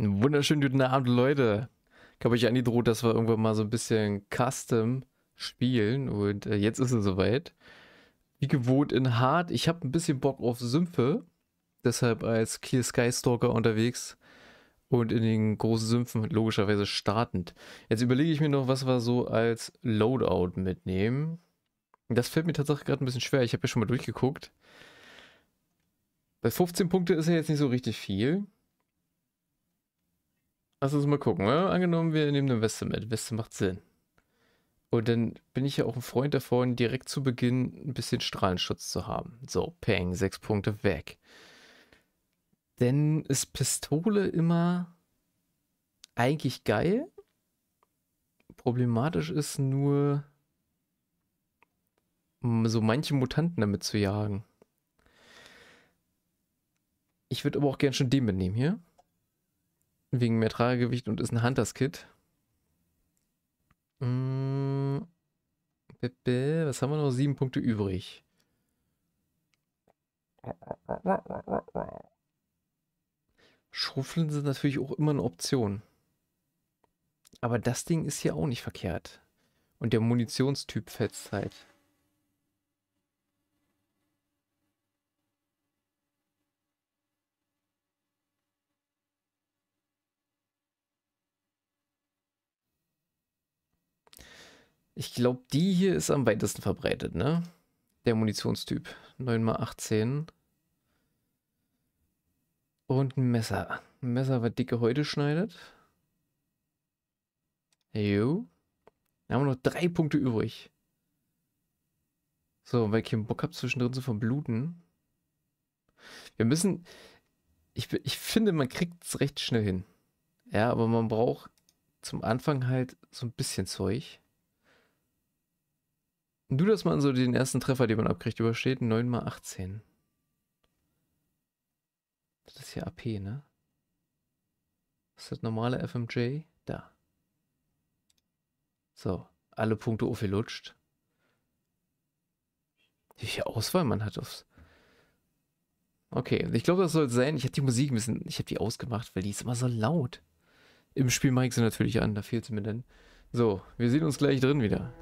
Einen wunderschönen guten Abend, Leute. Ich habe euch angedroht, dass wir irgendwann mal so ein bisschen Custom spielen und äh, jetzt ist es soweit. Wie gewohnt in Hard. Ich habe ein bisschen Bock auf Sümpfe, deshalb als Clear Sky Stalker unterwegs und in den großen Sümpfen logischerweise startend. Jetzt überlege ich mir noch, was wir so als Loadout mitnehmen. Das fällt mir tatsächlich gerade ein bisschen schwer. Ich habe ja schon mal durchgeguckt. Bei 15 Punkte ist ja jetzt nicht so richtig viel. Lass uns mal gucken. Ja? Angenommen, wir nehmen eine Weste mit. Weste macht Sinn. Und dann bin ich ja auch ein Freund davon, direkt zu Beginn ein bisschen Strahlenschutz zu haben. So, Peng, sechs Punkte weg. Denn ist Pistole immer eigentlich geil. Problematisch ist nur, so manche Mutanten damit zu jagen. Ich würde aber auch gern schon den mitnehmen hier. Wegen mehr Tragegewicht und ist ein Hunters-Kit. Mm, was haben wir noch? Sieben Punkte übrig. Schruffeln sind natürlich auch immer eine Option. Aber das Ding ist hier auch nicht verkehrt. Und der Munitionstyp fetzt halt. Ich glaube, die hier ist am weitesten verbreitet, ne? Der Munitionstyp. 9x18. Und ein Messer. Ein Messer, was dicke Häute schneidet. Jo. Da haben wir noch drei Punkte übrig. So, weil ich keinen Bock habe, zwischendrin zu verbluten. Wir müssen... Ich, ich finde, man kriegt es recht schnell hin. Ja, aber man braucht zum Anfang halt so ein bisschen Zeug. Du das mal so den ersten Treffer, den man abkriegt, übersteht 9 mal 18. Das ist ja AP, ne? Was ist das normale FMJ? Da. So, alle Punkte aufgelutscht. Wie viel Auswahl man hat aufs. Okay, ich glaube, das soll sein. Ich habe die Musik ein bisschen. Ich habe die ausgemacht, weil die ist immer so laut. Im Spiel mache ich sie natürlich an, da fehlt sie mir denn. So, wir sehen uns gleich drin wieder.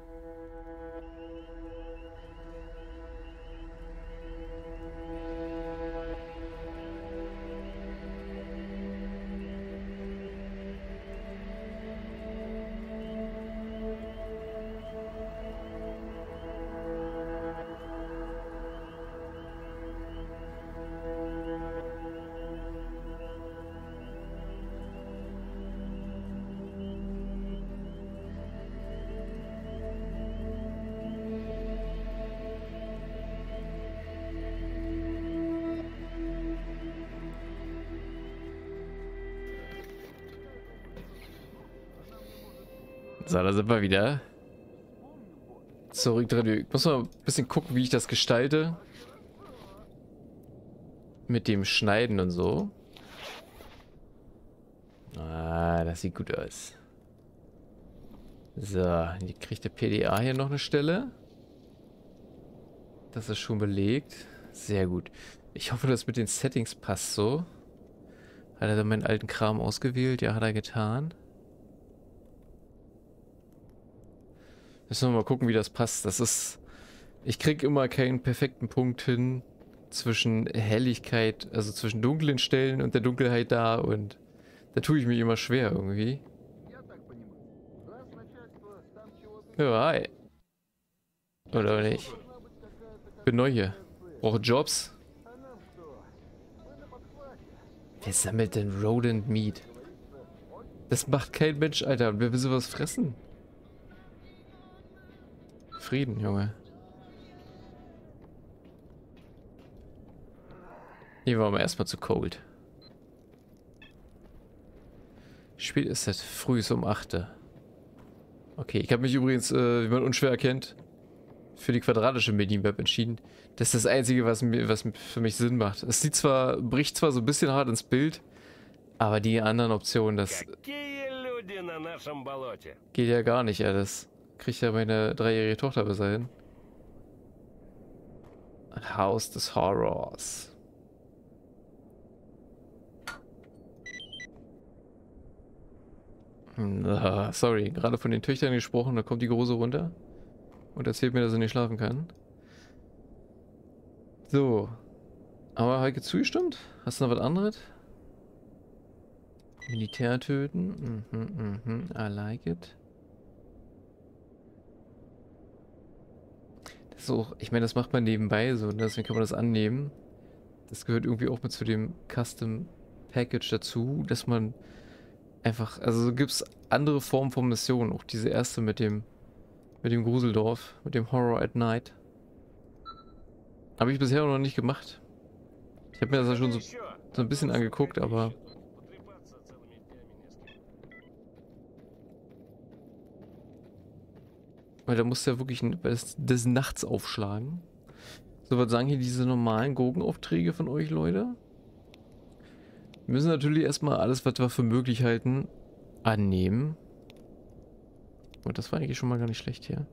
So, da sind wir wieder. Zurück drin. Ich muss mal ein bisschen gucken, wie ich das gestalte. Mit dem Schneiden und so. Ah, das sieht gut aus. So, hier kriegt der PDA hier noch eine Stelle. Das ist schon belegt. Sehr gut. Ich hoffe, dass mit den Settings passt so. Hat er dann meinen alten Kram ausgewählt? Ja, hat er getan. Müssen wir mal gucken, wie das passt. Das ist... Ich krieg immer keinen perfekten Punkt hin zwischen Helligkeit, also zwischen dunklen Stellen und der Dunkelheit da und da tue ich mich immer schwer irgendwie. Ja, hi. Oder nicht? Bin neu hier. Brauche Jobs. Wer sammelt denn Rodent Meat? Das macht kein Mensch, Alter. Wer will sowas fressen? Frieden, Junge. Hier waren wir erstmal zu cold. Spät ist es früh ist um 8. Okay, ich habe mich übrigens, äh, wie man unschwer erkennt, für die quadratische Minimap entschieden. Das ist das Einzige, was, mir, was für mich Sinn macht. Es sieht zwar, bricht zwar so ein bisschen hart ins Bild, aber die anderen Optionen, das geht ja gar nicht, ja, das kriegt ja meine dreijährige Tochter besser hin. Haus des Horrors. Sorry, gerade von den Töchtern gesprochen, da kommt die Große runter und erzählt mir, dass er nicht schlafen kann. So. Aber Heike zugestimmt? Hast du noch was anderes? Militär töten. Mhm, mhm, I like it. Auch, ich meine, das macht man nebenbei so, ne? deswegen kann man das annehmen. Das gehört irgendwie auch mit zu dem Custom Package dazu, dass man einfach, also gibt es andere Formen von Missionen, auch diese erste mit dem, mit dem Gruseldorf, mit dem Horror at Night. Habe ich bisher noch nicht gemacht. Ich habe mir das ja schon so, so ein bisschen angeguckt, aber... Weil da musst du ja wirklich des, des Nachts aufschlagen. So, was sagen hier diese normalen Gurkenaufträge von euch, Leute? Wir müssen natürlich erstmal alles, was wir für möglich halten, annehmen. Und das war eigentlich schon mal gar nicht schlecht hier.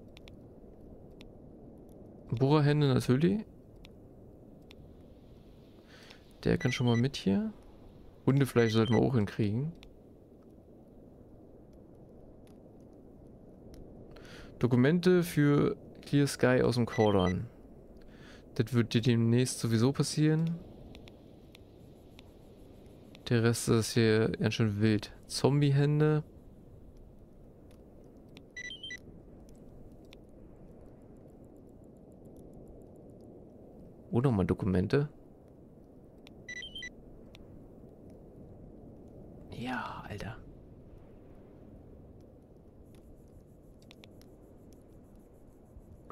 Bohrerhände natürlich. Der kann schon mal mit hier. Hundefleisch sollten wir auch hinkriegen. Dokumente für Clear Sky aus dem Cordon. Das wird dir demnächst sowieso passieren. Der Rest ist hier ganz schön wild. Zombie-Hände. Oh, nochmal Dokumente. Ja, Alter.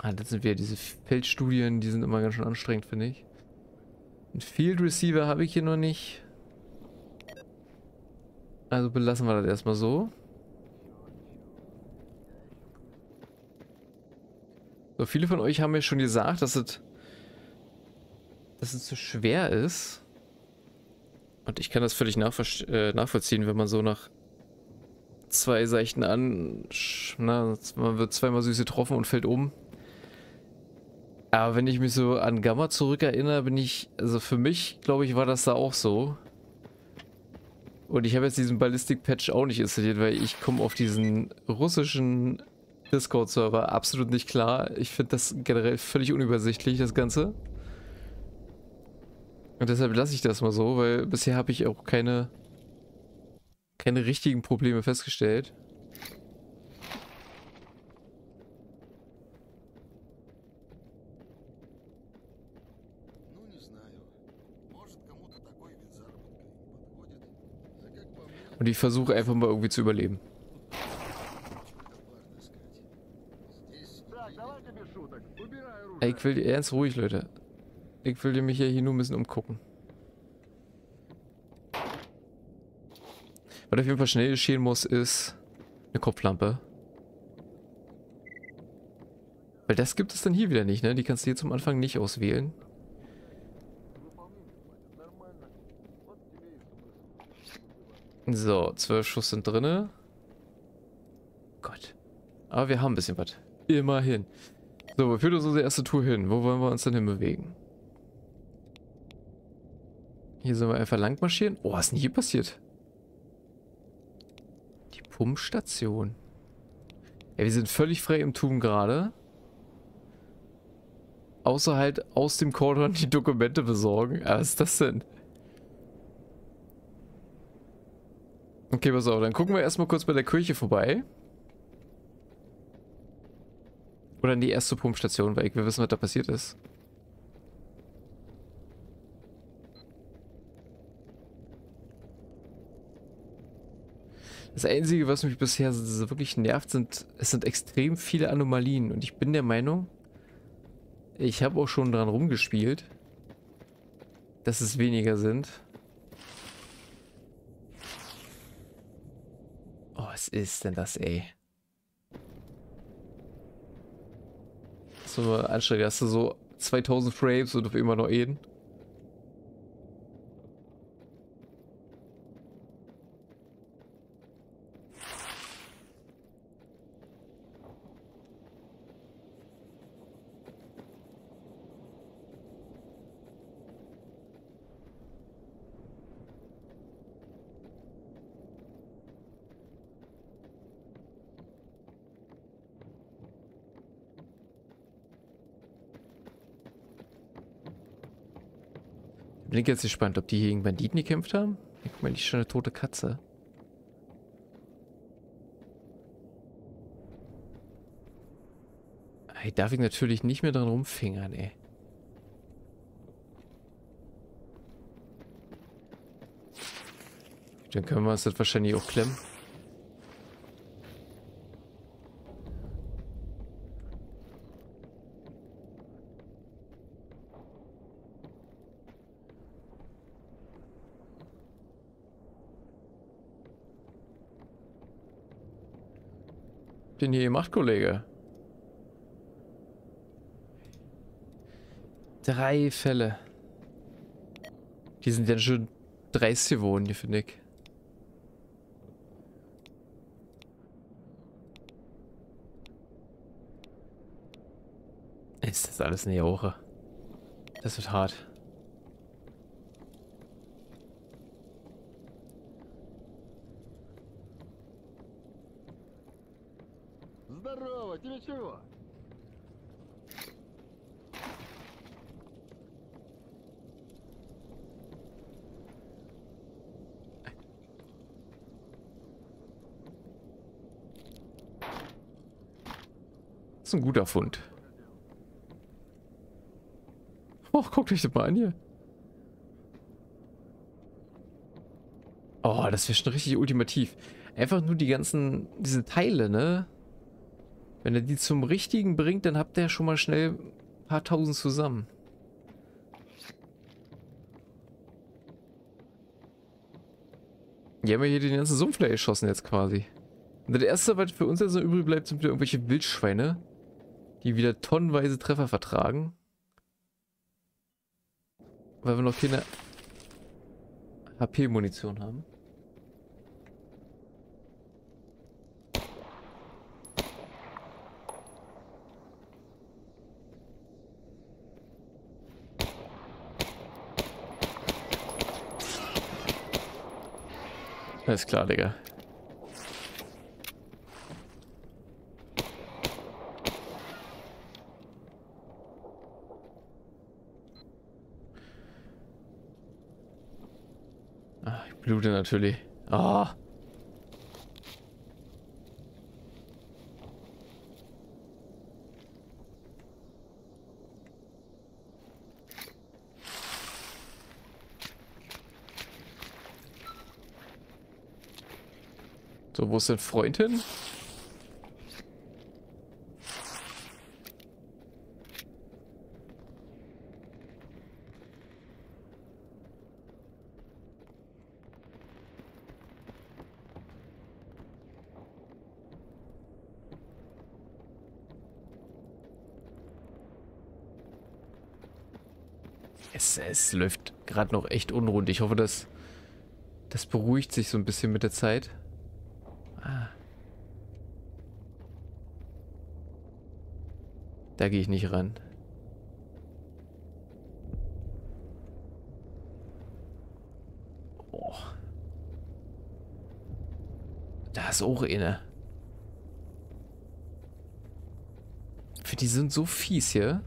Ah, das sind wieder diese Feldstudien, die sind immer ganz schön anstrengend, finde ich. Ein Field Receiver habe ich hier noch nicht. Also belassen wir das erstmal so. So, viele von euch haben mir schon gesagt, dass es, dass es zu schwer ist. Und ich kann das völlig äh, nachvollziehen, wenn man so nach zwei Seichten an... Na, man wird zweimal süß getroffen und fällt um. Aber wenn ich mich so an Gamma zurückerinnere, bin ich... Also für mich, glaube ich, war das da auch so. Und ich habe jetzt diesen Ballistic-Patch auch nicht installiert, weil ich komme auf diesen russischen Discord-Server absolut nicht klar. Ich finde das generell völlig unübersichtlich, das Ganze. Und deshalb lasse ich das mal so, weil bisher habe ich auch keine, keine richtigen Probleme festgestellt. Und ich versuche einfach mal irgendwie zu überleben. Ich will ernst ruhig, Leute. Ich will mich ja hier nur ein bisschen umgucken. Was auf jeden Fall schnell geschehen muss, ist eine Kopflampe. Weil das gibt es dann hier wieder nicht, ne? Die kannst du hier zum Anfang nicht auswählen. So, zwölf Schuss sind drinne. Gott. Aber wir haben ein bisschen was. Immerhin. So, wo führt uns unsere erste Tour hin? Wo wollen wir uns denn hinbewegen? Hier sollen wir einfach lang marschieren. Oh, was ist denn hier passiert? Die Pumpstation. Ja, wir sind völlig frei im Tun gerade. Außer halt aus dem Cordon die Dokumente besorgen. Was ist das denn? Okay, pass auf. Dann gucken wir erstmal kurz bei der Kirche vorbei. Oder in die erste Pumpstation, weil wir wissen, was da passiert ist. Das Einzige, was mich bisher wirklich nervt, sind, es sind extrem viele Anomalien. Und ich bin der Meinung, ich habe auch schon dran rumgespielt, dass es weniger sind. Oh, was ist denn das, ey? So anstrengend, hast du so 2000 Frames und auf immer noch Eden. Bin jetzt gespannt, ob die hier gegen Banditen gekämpft haben? Ja, guck mal, die ist schon eine tote Katze. Hey, darf ich natürlich nicht mehr dran rumfingern, ey. Dann können wir uns das wahrscheinlich auch klemmen. Den hier gemacht, Kollege? Drei Fälle. Die sind ja schon dreist geworden, hier finde ich. Ist das alles eine Jauche? Das wird hart. Nichts. Das ist ein guter Fund. Och, guckt euch das mal an hier. Oh, das wäre schon richtig ultimativ. Einfach nur die ganzen, diese Teile, ne? Wenn er die zum Richtigen bringt, dann habt ihr schon mal schnell ein paar Tausend zusammen. Die haben ja hier den ganzen Sumpf leer geschossen jetzt quasi. Und das erste, was für uns jetzt noch übrig bleibt, sind wieder irgendwelche Wildschweine, die wieder tonnenweise Treffer vertragen. Weil wir noch keine HP-Munition haben. Alles klar, Digga. Ah, ich blute natürlich. Ah. So, wo ist dein Freund hin? Es, es läuft gerade noch echt unrund. Ich hoffe, dass das beruhigt sich so ein bisschen mit der Zeit. Da gehe ich nicht ran. Oh. Da ist auch eine. Für die sind so fies hier.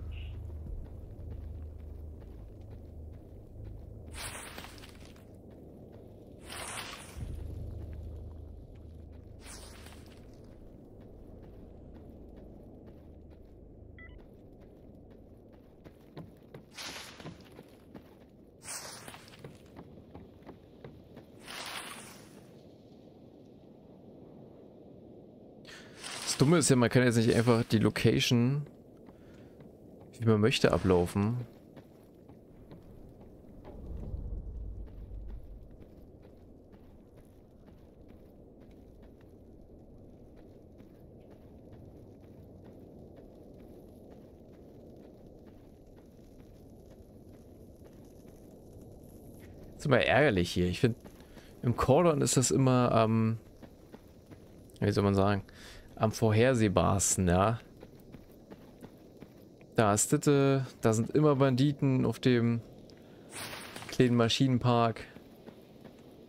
Das Dumme ist ja, man kann jetzt nicht einfach die Location, wie man möchte, ablaufen. Das ist immer ärgerlich hier. Ich finde, im Cordon ist das immer, ähm, wie soll man sagen, am vorhersehbarsten, ja. Da ist äh, da sind immer Banditen auf dem kleinen Maschinenpark.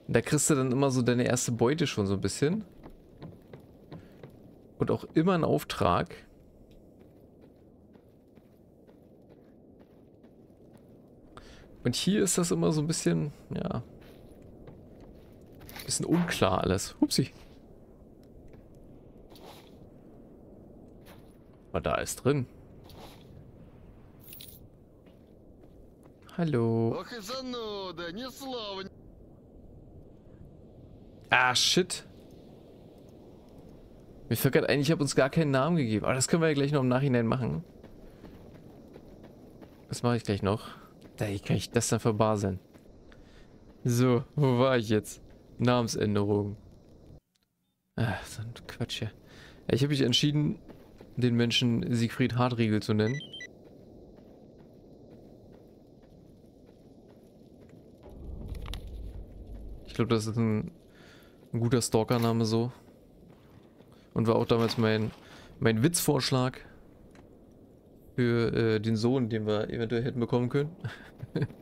Da kriegst du dann immer so deine erste Beute schon so ein bisschen. Und auch immer einen Auftrag. Und hier ist das immer so ein bisschen, ja, bisschen unklar alles. Hupsi. Aber da ist drin. Hallo. Ah, shit. Mir fällt gerade ein, ich habe uns gar keinen Namen gegeben. Aber das können wir ja gleich noch im Nachhinein machen. Das mache ich gleich noch. Da kann ich das dann verbaseln. So, wo war ich jetzt? Namensänderung. Ach, so ein Quatsch hier. Ja, ich habe mich entschieden, den Menschen Siegfried Hartriegel zu nennen. Ich glaube, das ist ein, ein guter Stalker-Name so. Und war auch damals mein, mein Witzvorschlag für äh, den Sohn, den wir eventuell hätten bekommen können.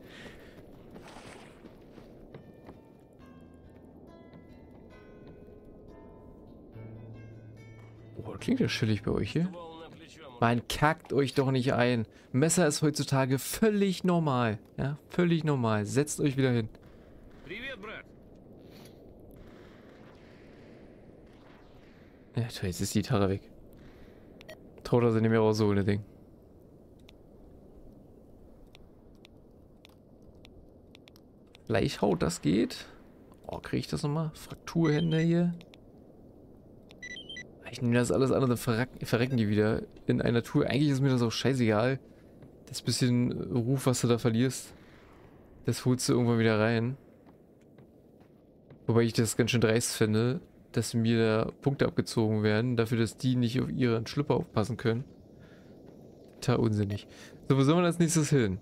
Klingt ja chillig bei euch hier. Man kackt euch doch nicht ein. Messer ist heutzutage völlig normal. Ja, völlig normal. Setzt euch wieder hin. Ja, jetzt ist die Gitarre weg. Traut er sich nicht mehr raus, so ohne Ding. Leichhaut, das geht. Oh, kriege ich das nochmal? Frakturhände hier. Ich nehme das alles an, dann verreck, verrecken die wieder in einer Tour. Eigentlich ist mir das auch scheißegal. Das bisschen Ruf, was du da verlierst, das holst du irgendwann wieder rein. Wobei ich das ganz schön dreist finde, dass mir da Punkte abgezogen werden, dafür, dass die nicht auf ihren Schlüpper aufpassen können. Total unsinnig. So, wo sollen wir als nächstes hin?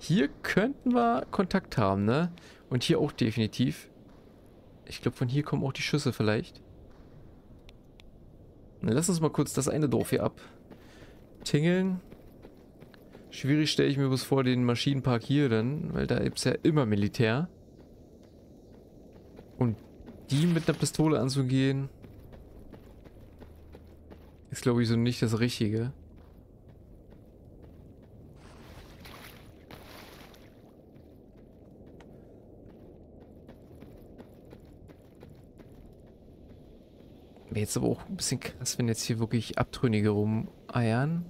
Hier könnten wir Kontakt haben, ne? Und hier auch definitiv. Ich glaube, von hier kommen auch die Schüsse vielleicht. Lass uns mal kurz das eine Dorf hier ab. Tingeln. Schwierig stelle ich mir bloß vor den Maschinenpark hier dann, weil da gibt es ja immer Militär. Und die mit einer Pistole anzugehen, ist glaube ich so nicht das Richtige. Wäre jetzt aber auch ein bisschen krass, wenn jetzt hier wirklich Abtrünnige rumeiern.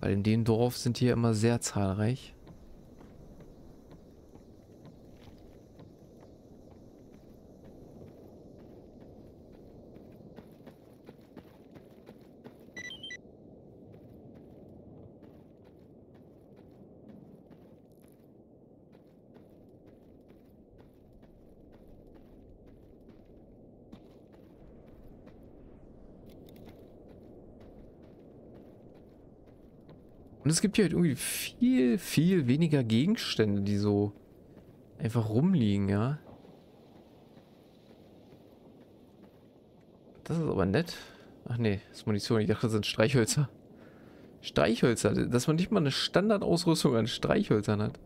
Weil in dem Dorf sind ja immer sehr zahlreich. Und es gibt hier halt irgendwie viel, viel weniger Gegenstände, die so einfach rumliegen, ja. Das ist aber nett. Ach nee, das ist Munition. Ich dachte, das sind Streichhölzer. Streichhölzer, dass man nicht mal eine Standardausrüstung an Streichhölzern hat.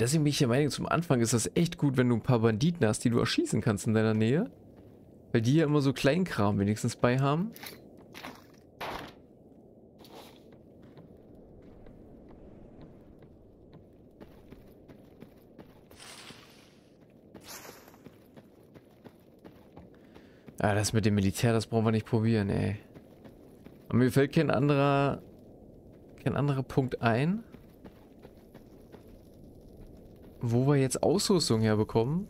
Deswegen bin ich der Meinung, zum Anfang ist das echt gut, wenn du ein paar Banditen hast, die du erschießen kannst in deiner Nähe. Weil die ja immer so Kleinkram wenigstens bei haben. Ah, das mit dem Militär, das brauchen wir nicht probieren, ey. Aber mir fällt kein anderer, kein anderer Punkt ein wo wir jetzt Ausrüstung herbekommen.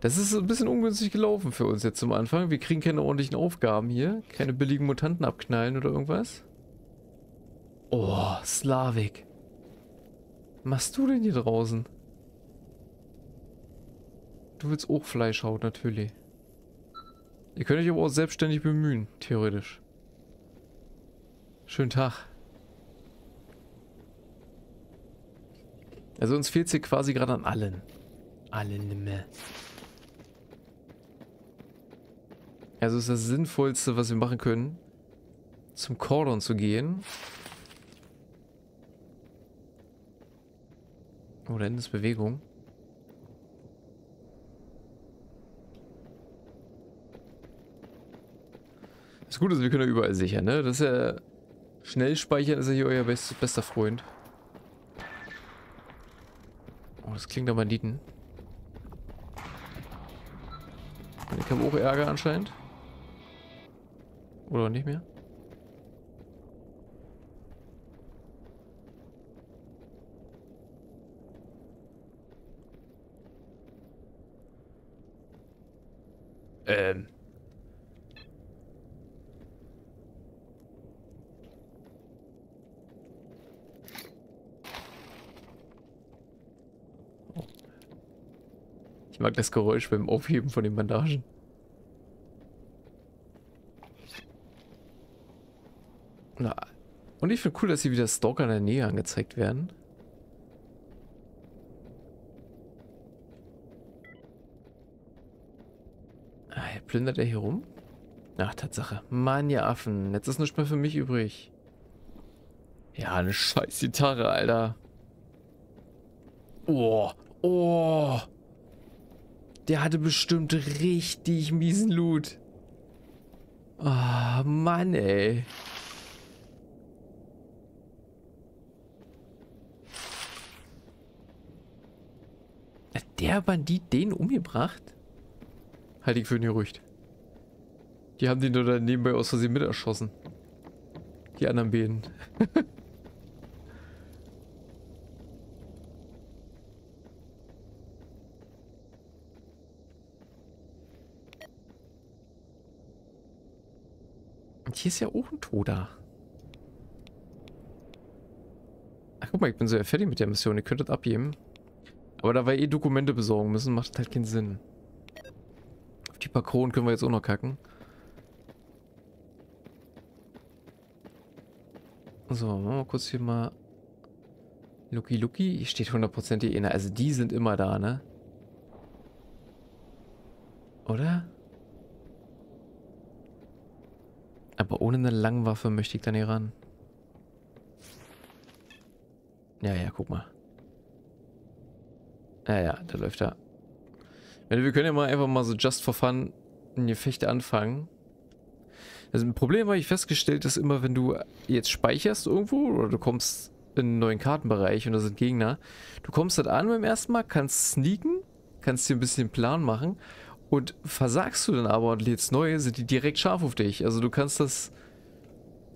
Das ist ein bisschen ungünstig gelaufen für uns jetzt zum Anfang. Wir kriegen keine ordentlichen Aufgaben hier. Keine billigen Mutanten abknallen oder irgendwas. Oh, Slavik. Was machst du denn hier draußen? Du willst auch Fleischhaut, natürlich. Ihr könnt euch aber auch selbstständig bemühen, theoretisch. Schönen Tag. Also uns fehlt hier quasi gerade an allen. Allen nimme. Also ist das Sinnvollste, was wir machen können, zum Cordon zu gehen. Oh, da ist Bewegung. Das Gute ist, wir können ja überall sichern, ne? Das ist ja... Schnell speichern ist ja hier euer best, bester Freund das klingt nach Banditen. Ich habe auch Ärger anscheinend. Oder nicht mehr? Ähm. Mag das Geräusch beim Aufheben von den Bandagen. Na, und ich finde cool, dass sie wieder Stalker in der Nähe angezeigt werden. Ah, plündert er hier rum? Ach, Tatsache. Mann, ihr Affen. Jetzt ist nichts mehr für mich übrig. Ja, eine scheiß Gitarre, Alter. Oh, oh. Der hatte bestimmt richtig miesen Loot. Ah, oh, Mann, ey. Hat der Bandit den umgebracht? Halt die für ein Gerücht. Die haben den nur dann nebenbei aus Versehen mit erschossen. Die anderen beiden. Und hier ist ja auch ein Toter. Ach, guck mal, ich bin so fertig mit der Mission. Ihr könntet abgeben. Aber da wir eh Dokumente besorgen müssen, macht halt keinen Sinn. Auf die paar Kronen können wir jetzt auch noch kacken. So, machen wir kurz hier mal... Lucky Lucky. Hier steht 100% die Ena. Also die sind immer da, ne? Oder? Aber ohne eine Langwaffe möchte ich da nicht ran. Ja, ja, guck mal. Ja, ja, da läuft er. Wir können ja mal einfach mal so just for fun ein Gefecht anfangen. Also ein Problem habe ich festgestellt, dass immer wenn du jetzt speicherst irgendwo oder du kommst in einen neuen Kartenbereich und da sind Gegner, du kommst halt an beim ersten Mal, kannst sneaken, kannst dir ein bisschen Plan machen und versagst du dann aber und lädst neue, sind die direkt scharf auf dich. Also du kannst das,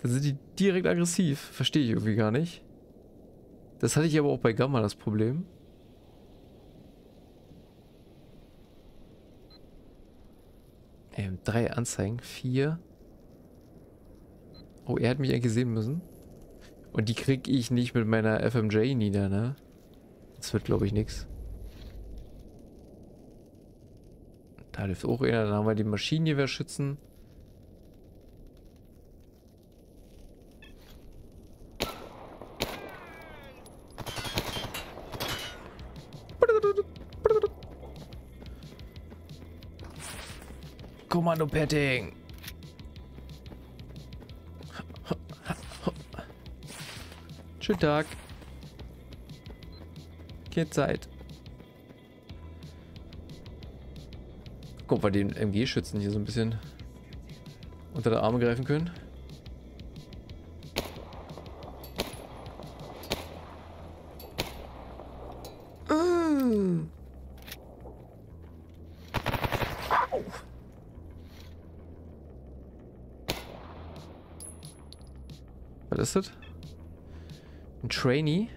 dann sind die direkt aggressiv. Verstehe ich irgendwie gar nicht. Das hatte ich aber auch bei Gamma das Problem. Ähm, drei Anzeigen, vier. Oh, er hat mich eigentlich sehen müssen. Und die kriege ich nicht mit meiner FMJ nieder, ne? Das wird, glaube ich, nichts. Da hilft auch einer. Dann haben wir die Maschinengewehrschützen. Kommando-Petting. Schönen Tag. Keine Zeit. Guck, wir den MG-Schützen hier so ein bisschen unter der Arme greifen können. Was ist das? Ein Trainee?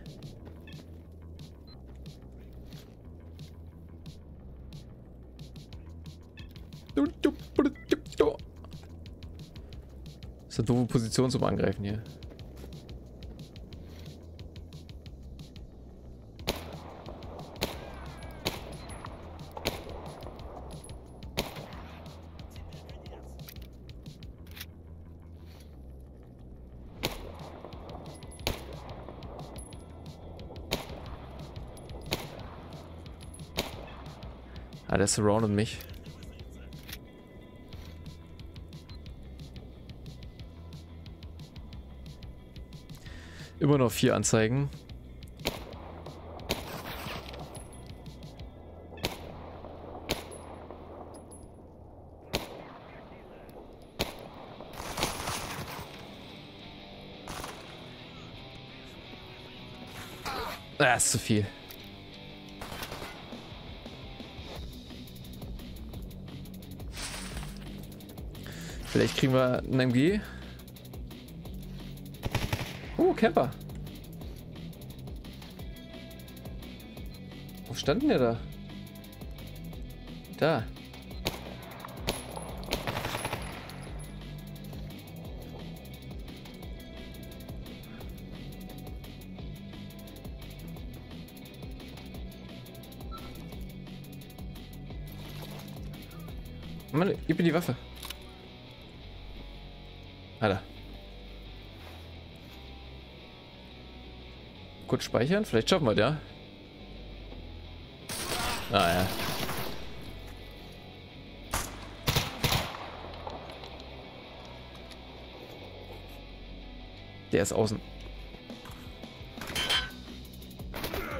Eine doofe Position zum Angreifen hier. Ah, der surroundet mich. Immer noch vier Anzeigen. Ah, ist zu viel. Vielleicht kriegen wir ein MG. Camper. Wo stand denn der da? Da. Mann, gib mir die Waffe. Alter. Kurz speichern, vielleicht schaffen wir ja. Ah. Der ist außen.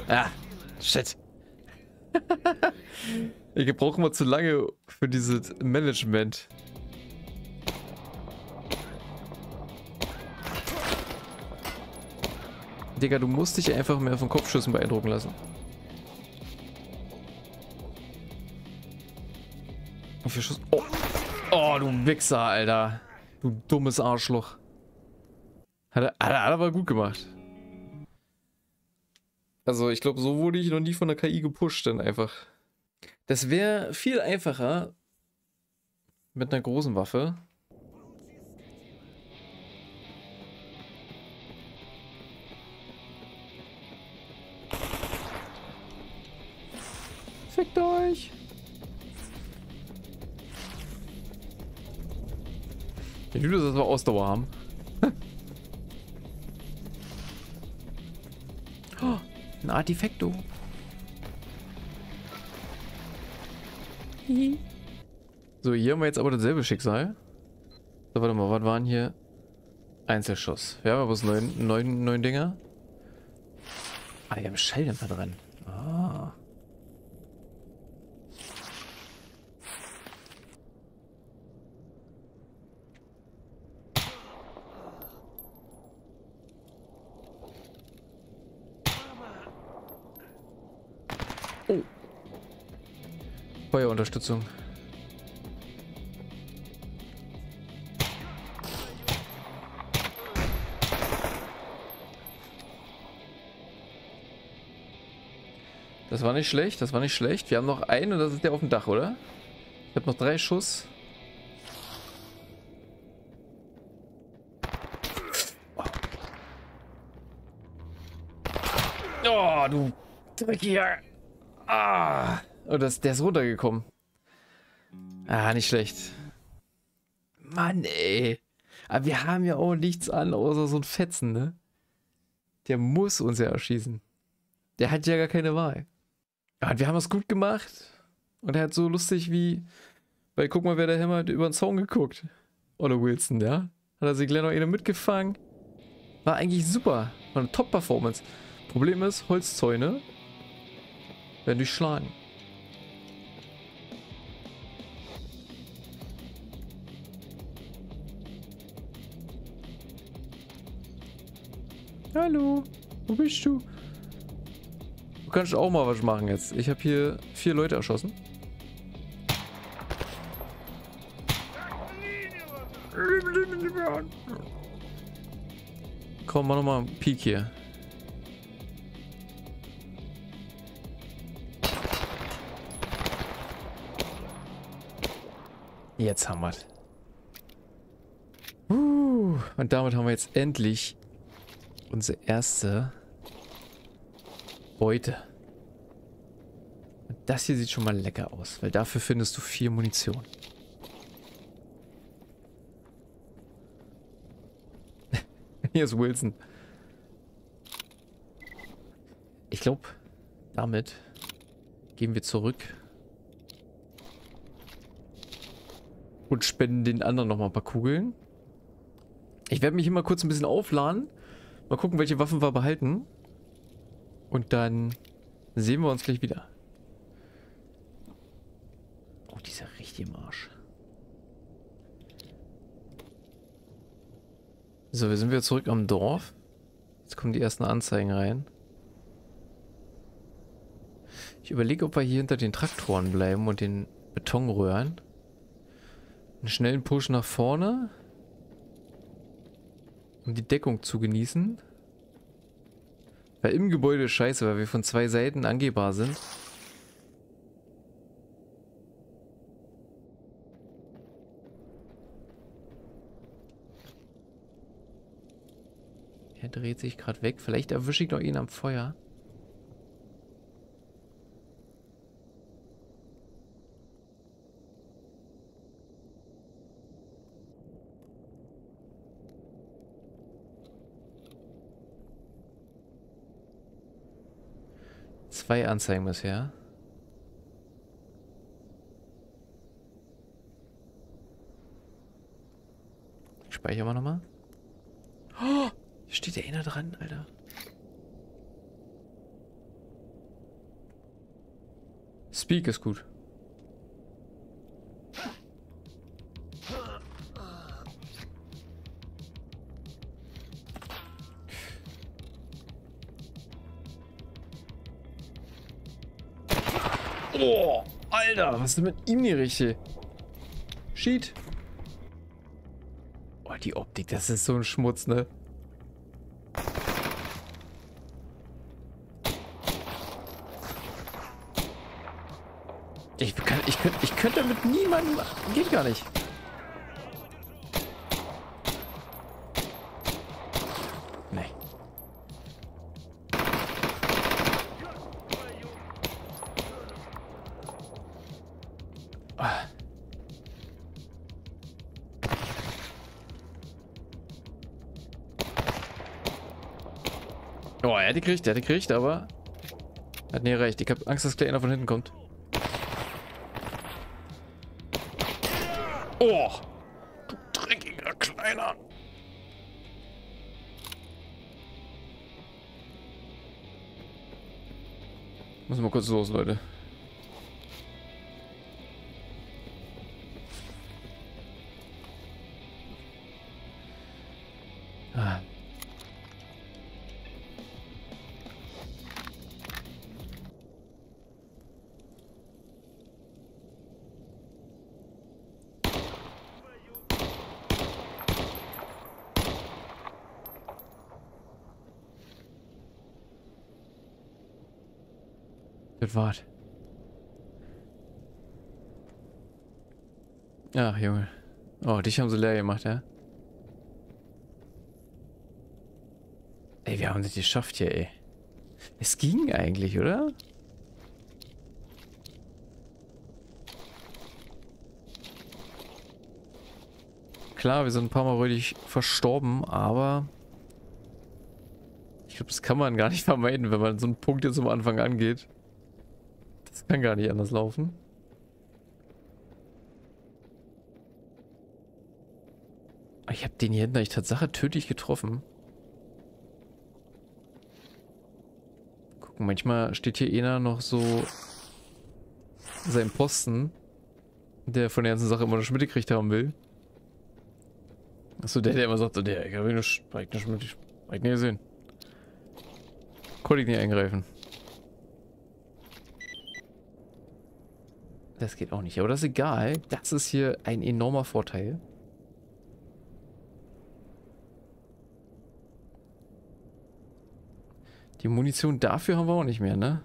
Ah, shit. ich brauche immer zu lange für dieses Management. Digga, du musst dich einfach mehr von Kopfschüssen beeindrucken lassen. Wie viel Schuss? Oh. oh, du Wichser, Alter. Du dummes Arschloch. Hat er, hat er aber gut gemacht. Also ich glaube, so wurde ich noch nie von der KI gepusht, dann einfach. Das wäre viel einfacher mit einer großen Waffe. Fickt euch! Ich will, dass wir Ausdauer haben. oh, ein Artifacto. so, hier haben wir jetzt aber dasselbe Schicksal. So, warte mal, was waren hier? Einzelschuss. Ja, aber was neun, neun, neun Dinger? Ah, die haben Schalldämpfer dran. Ah. Oh. Feuerunterstützung. Das war nicht schlecht, das war nicht schlecht. Wir haben noch einen und das ist der auf dem Dach, oder? Ich habe noch drei Schuss. Oh, du Dreckiger. Ah. Oh, das, der ist runtergekommen. Ah, nicht schlecht. Mann, ey. Aber wir haben ja auch nichts an, außer so ein Fetzen, ne? Der muss uns ja erschießen. Der hat ja gar keine Wahl. Ja, wir haben es gut gemacht. Und er hat so lustig wie, weil guck mal, wer da hämmert, über den Zaun geguckt. Oder Wilson, ja? Hat er sich gleich noch eine mitgefangen. War eigentlich super. War eine Top-Performance. Problem ist, Holzzäune werden durchschlagen. Hallo, wo bist du? Du kannst auch mal was machen jetzt. Ich habe hier vier Leute erschossen. Komm, mach nochmal einen Peak hier. Jetzt haben wir uh, Und damit haben wir jetzt endlich unsere erste Beute. Und das hier sieht schon mal lecker aus, weil dafür findest du vier Munition. hier ist Wilson. Ich glaube, damit gehen wir zurück und spenden den anderen noch mal ein paar Kugeln. Ich werde mich immer kurz ein bisschen aufladen. Mal gucken, welche Waffen wir behalten. Und dann sehen wir uns gleich wieder. Oh, dieser richtige Marsch. So, wir sind wieder zurück am Dorf. Jetzt kommen die ersten Anzeigen rein. Ich überlege, ob wir hier hinter den Traktoren bleiben und den Betonröhren. Einen schnellen Push nach vorne. Um die Deckung zu genießen. Weil im Gebäude ist scheiße, weil wir von zwei Seiten angehbar sind. Er dreht sich gerade weg. Vielleicht erwische ich noch ihn am Feuer. Zwei Anzeigen bisher. Speichern wir nochmal. Oh, hier steht der einer dran, Alter. Speak ist gut. Alter, was ist denn mit ihm nicht richtig? Sheet. Oh, die Optik, das ist so ein Schmutz, ne? Ich, kann, ich, könnte, ich könnte mit niemandem... Geht gar nicht. Gekriegt, er hat gekriegt, aber... Hat nie recht. Ich habe Angst, dass gleich einer von hinten kommt. Oh! Du dreckiger Kleiner! Muss mal kurz los, Leute. War's. Ach, Junge. Oh, dich haben sie leer gemacht, ja? Ey, wir haben das geschafft hier, ey. Es ging eigentlich, oder? Klar, wir sind ein paar Mal richtig verstorben, aber... Ich glaube, das kann man gar nicht vermeiden, wenn man so einen Punkt jetzt am Anfang angeht. Kann gar nicht anders laufen. Ich habe den hier hinten eigentlich Tatsache tödlich getroffen. Gucken, manchmal steht hier einer noch so sein Posten, der von der ganzen Sache immer noch Schmidt gekriegt haben will. Achso, der, der immer sagt, so, der, ich habe ihn nicht, hab nicht gesehen. Konnte ich nicht eingreifen. Das geht auch nicht, aber das ist egal. Das ist hier ein enormer Vorteil. Die Munition dafür haben wir auch nicht mehr, ne?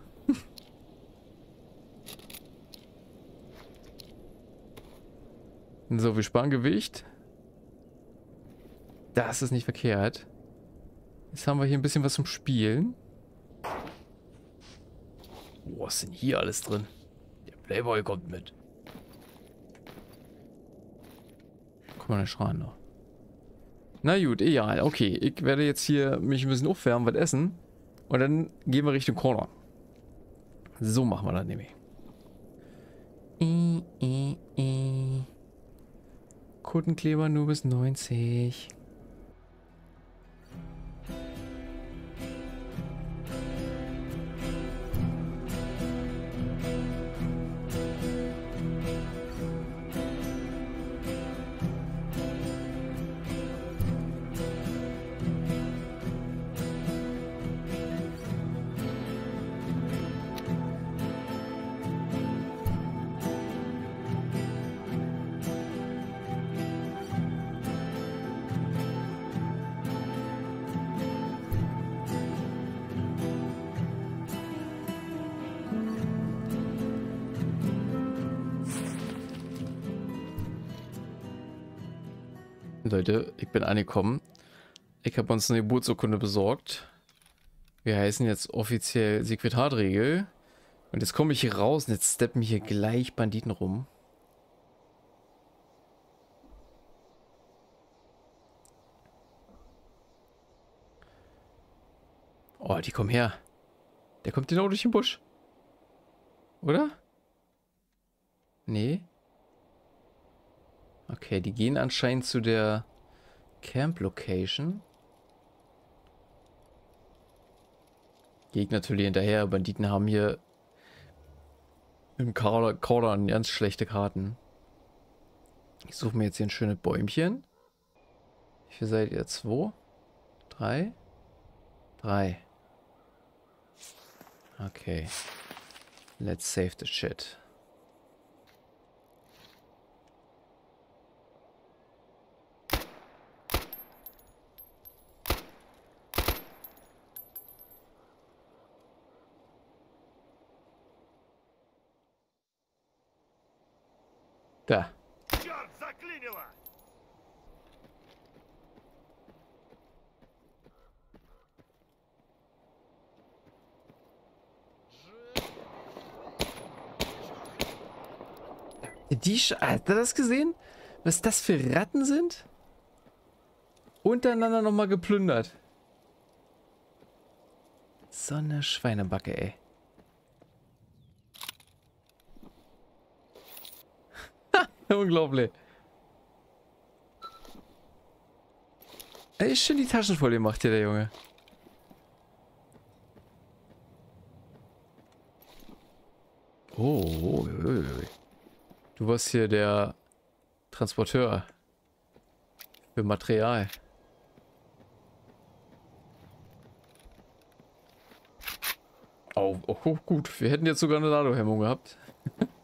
so, wir sparen Gewicht. Das ist nicht verkehrt. Jetzt haben wir hier ein bisschen was zum Spielen. Oh, was ist denn hier alles drin? Playboy kommt mit. Guck mal, der Schrein noch. Na gut, egal. Okay, ich werde jetzt hier mich ein bisschen aufwärmen, was essen. Und dann gehen wir Richtung Corner. So machen wir das nämlich. I, I, I. Kuttenkleber nur bis 90. angekommen. Ich habe uns eine Geburtsurkunde besorgt. Wir heißen jetzt offiziell Sekretardregel. Und jetzt komme ich hier raus und jetzt steppen hier gleich Banditen rum. Oh, die kommen her. Der kommt genau durch den Busch. Oder? Nee. Okay, die gehen anscheinend zu der Camp Location. Geht natürlich hinterher. Banditen haben hier im Cordon ganz schlechte Karten. Ich suche mir jetzt hier ein schönes Bäumchen. Wie viel seid ihr? Zwei? Drei? Drei. Okay. Let's save the shit. Да. Черт, заклинило! Die Sch Hat er das gesehen? Was das für Ratten sind? Untereinander nochmal geplündert. So eine Schweinebacke, ey. Unglaublich. Er ist schon die Taschen voll gemacht hier, der Junge. Oh, oh, oh, oh. Du warst hier der Transporteur für Material. Oh, oh, gut. Wir hätten jetzt sogar eine Ladehemmung gehabt.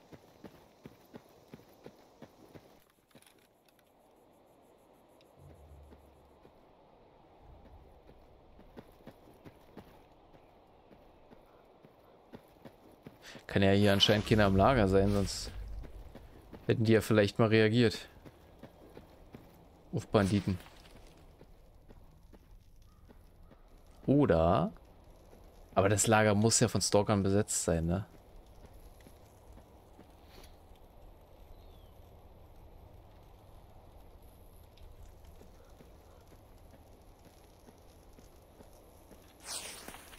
Kann ja hier anscheinend keiner am Lager sein, sonst hätten die ja vielleicht mal reagiert. Auf Banditen. Oder... Aber das Lager muss ja von Stalkern besetzt sein, ne?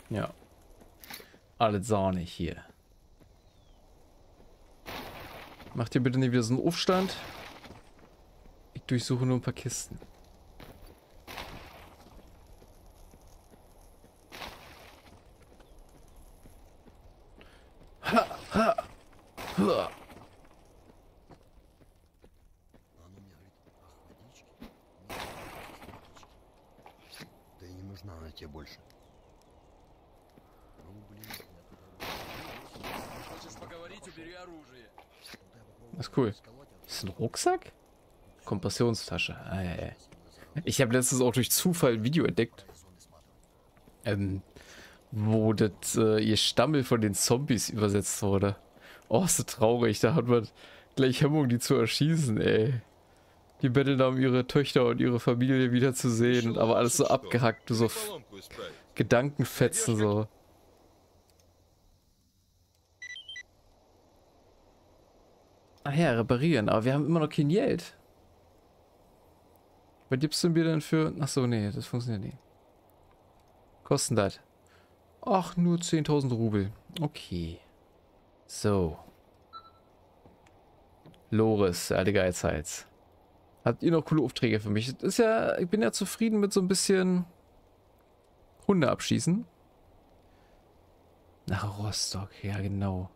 Ja. Alles sahnig hier. Macht ihr bitte nicht wieder so einen Aufstand. Ich durchsuche nur ein paar Kisten. Kompressionstasche. Ah, ich habe letztens auch durch Zufall ein Video entdeckt, ähm, wo das, äh, ihr Stammel von den Zombies übersetzt wurde. Oh, so traurig. Da hat man gleich Hemmung, die zu erschießen, ey. Die betteln um ihre Töchter und ihre Familie wiederzusehen, aber alles so abgehackt, so Gedankenfetzen so. Ah ja, reparieren, aber wir haben immer noch kein Geld. Was gibst du mir denn für... Ach so, nee, das funktioniert nicht. Kosten das? Ach, nur 10.000 Rubel. Okay. So. Loris, der alte Geizhals. Habt ihr noch coole Aufträge für mich? Ist ja... Ich bin ja zufrieden mit so ein bisschen... Hunde abschießen. Nach Rostock, ja genau.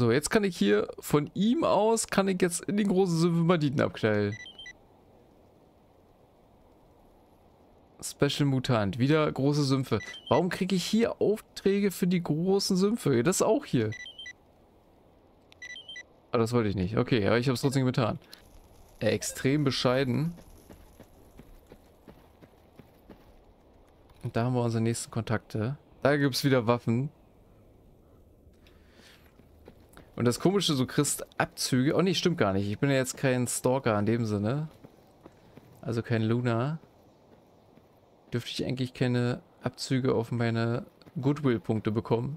So, jetzt kann ich hier von ihm aus, kann ich jetzt in den großen Sümpfe Banditen abknallen. Special Mutant, wieder große Sümpfe. Warum kriege ich hier Aufträge für die großen Sümpfe? Das auch hier. Ah, das wollte ich nicht. Okay, aber ich habe es trotzdem getan. Äh, extrem bescheiden. Und da haben wir unsere nächsten Kontakte. Da gibt es wieder Waffen. Und das Komische, du kriegst Abzüge. Oh nee, stimmt gar nicht. Ich bin ja jetzt kein Stalker in dem Sinne. Also kein Luna. Dürfte ich eigentlich keine Abzüge auf meine Goodwill-Punkte bekommen.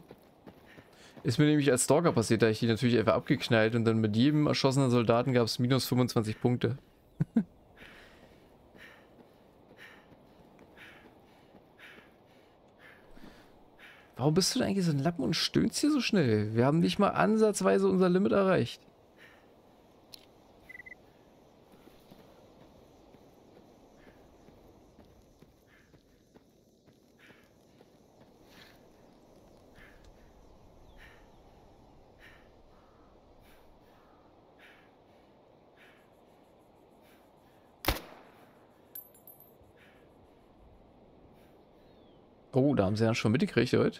Ist mir nämlich als Stalker passiert, da ich die natürlich einfach abgeknallt und dann mit jedem erschossenen Soldaten gab es minus 25 Punkte. Warum bist du denn eigentlich so ein Lappen und stöhnst hier so schnell? Wir haben nicht mal ansatzweise unser Limit erreicht. Oh, da haben sie ja schon mitgekriegt heute.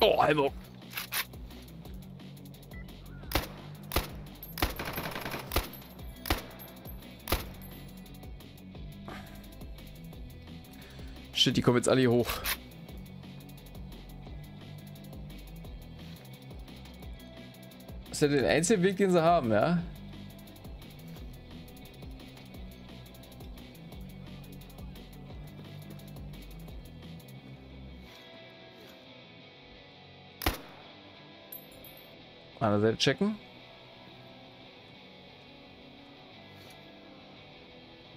Oh, Helmut. Shit, die kommen jetzt alle hier hoch. Ist ja der einzige Weg, den sie haben, ja? An der Seite checken.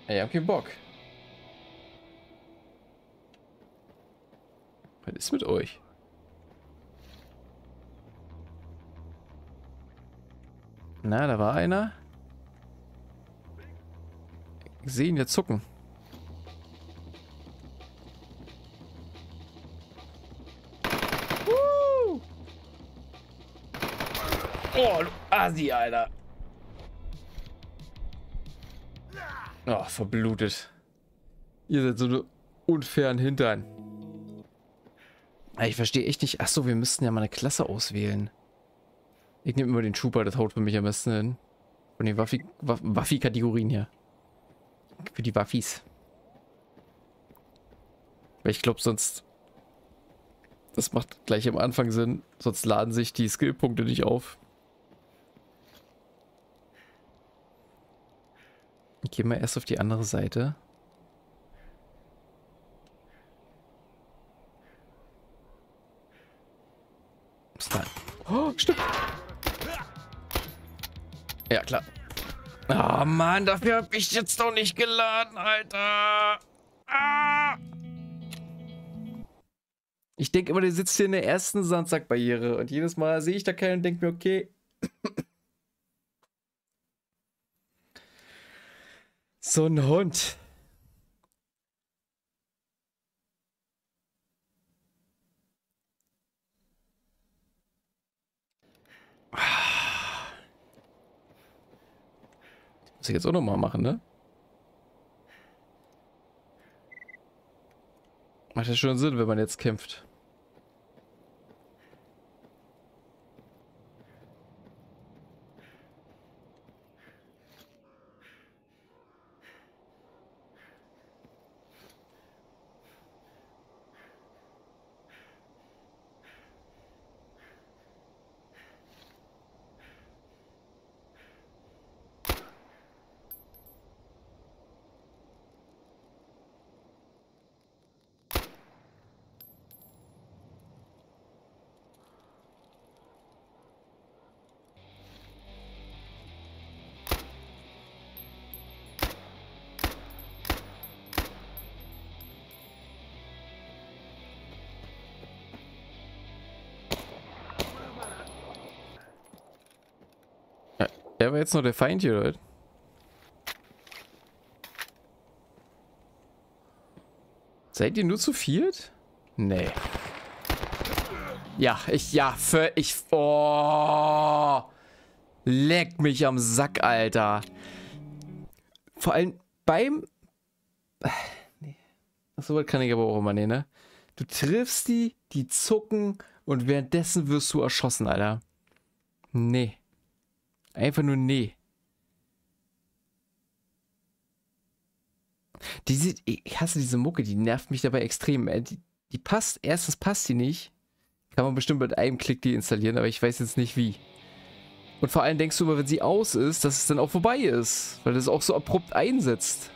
Ey, hab keinen Bock. Was ist mit euch? Na, da war einer. Ich sehe ihn jetzt zucken. Woo! Oh, du Asi, Alter. Oh, verblutet. Ihr seid so eine unfairen Hintern. Ich verstehe echt nicht. Achso, wir müssten ja mal eine Klasse auswählen. Ich nehme immer den Trooper, das haut für mich am besten hin. Von den Waffi- Waff- Waffi-Kategorien hier. Für die Waffis. Weil ich glaube, sonst. Das macht gleich am Anfang Sinn. Sonst laden sich die Skillpunkte nicht auf. Ich gehe mal erst auf die andere Seite. Was ist da? Oh, stimmt. Ja, klar. Ah, Mann, dafür hab ich jetzt doch nicht geladen, Alter. Ah. Ich denke immer, der sitzt hier in der ersten Sandsackbarriere und jedes Mal sehe ich da keinen und denke mir, okay. so ein Hund. Muss ich jetzt auch nochmal machen, ne? Macht ja schon Sinn, wenn man jetzt kämpft. Er war jetzt noch der Feind hier, Leute. Seid ihr nur zu viert? Nee. Ja, ich, ja, für, ich, oh. Leck mich am Sack, Alter. Vor allem beim, nee. Achso, was kann ich aber auch immer, nee, ne? Du triffst die, die zucken und währenddessen wirst du erschossen, Alter. Nee. Einfach nur nee. Diese, ich hasse diese Mucke, die nervt mich dabei extrem. Äh, die, die passt, erstens passt die nicht. Kann man bestimmt mit einem Klick die installieren, aber ich weiß jetzt nicht wie. Und vor allem denkst du immer, wenn sie aus ist, dass es dann auch vorbei ist. Weil das auch so abrupt einsetzt.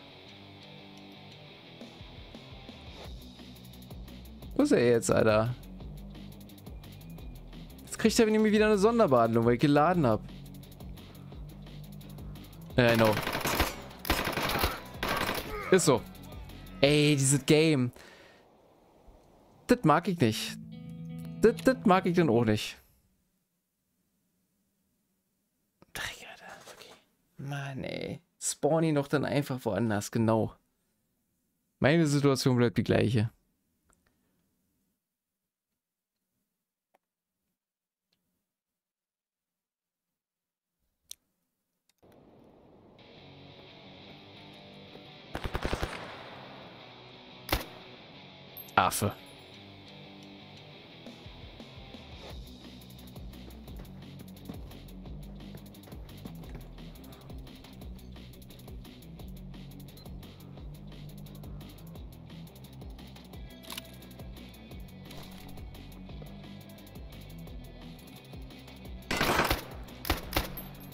Wo ist er jetzt, Alter? Jetzt kriegt er nämlich wieder eine Sonderbehandlung, weil ich geladen habe. I know. Ist so. Ey, dieses Game. Das mag ich nicht. Das, das mag ich dann auch nicht. Okay. Mann, ey. Spawn ihn doch dann einfach woanders, genau. Meine Situation bleibt die gleiche. Affe.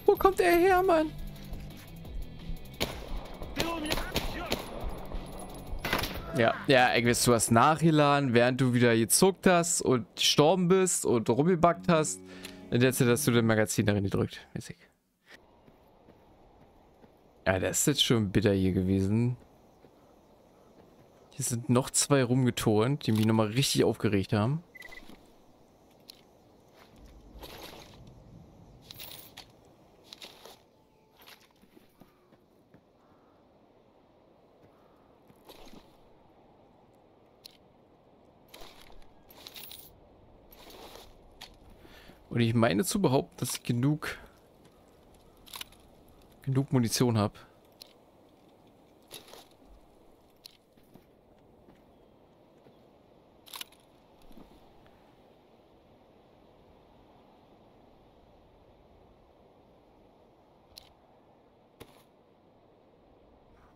Wo kommt er her, Mann? Ja, ja, Agnes, du hast nachgeladen, während du wieder gezuckt hast und gestorben bist und rumgebackt hast. Der Zeit hast du den Magazin darin gedrückt. Mäßig. Ja, das ist jetzt schon bitter hier gewesen. Hier sind noch zwei rumgeturnt, die mich nochmal richtig aufgeregt haben. Und ich meine zu behaupten, dass ich genug genug Munition habe.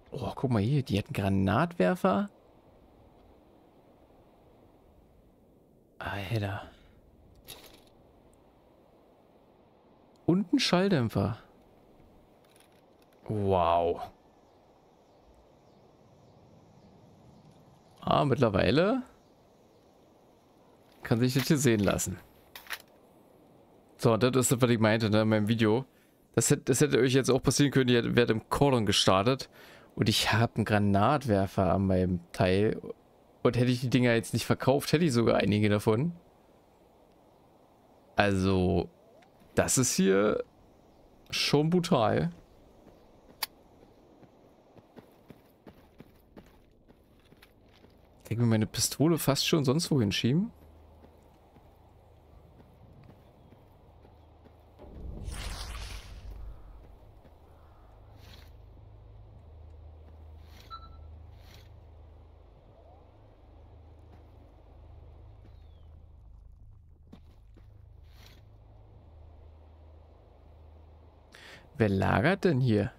Oh, guck mal hier, die hatten Granatwerfer. Alter. Und ein Schalldämpfer. Wow. Ah, mittlerweile kann sich das hier sehen lassen. So, das ist das, was ich meinte ne, in meinem Video. Das hätte, das hätte euch jetzt auch passieren können, ihr werdet im Cordon gestartet. Und ich habe einen Granatwerfer an meinem Teil. Und hätte ich die Dinger jetzt nicht verkauft, hätte ich sogar einige davon. Also, das ist hier schon brutal. Ich mir meine Pistole fast schon sonst wohin schieben? Wer lagert denn hier?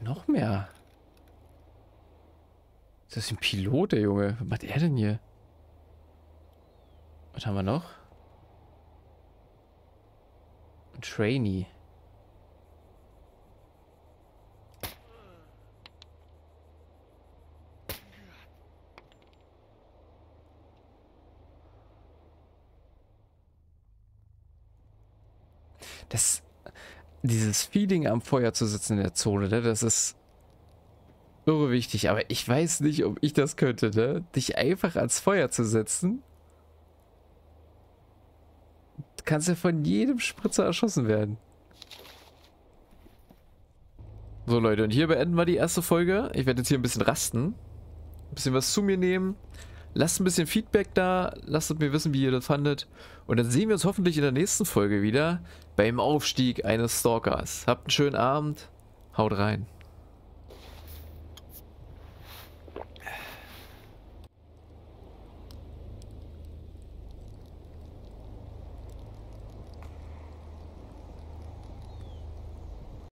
Noch mehr. Ist das ein Pilot, der Junge? Was macht er denn hier? Was haben wir noch? Ein Trainee. Das, dieses Feeling am Feuer zu sitzen in der Zone, ne, das ist irre wichtig. Aber ich weiß nicht, ob ich das könnte, ne? Dich einfach ans Feuer zu setzen. Du kannst ja von jedem Spritzer erschossen werden. So Leute, und hier beenden wir die erste Folge. Ich werde jetzt hier ein bisschen rasten. Ein bisschen was zu mir nehmen. Lasst ein bisschen Feedback da. Lasst mir wissen, wie ihr das fandet. Und dann sehen wir uns hoffentlich in der nächsten Folge wieder beim Aufstieg eines Stalkers. Habt einen schönen Abend. Haut rein.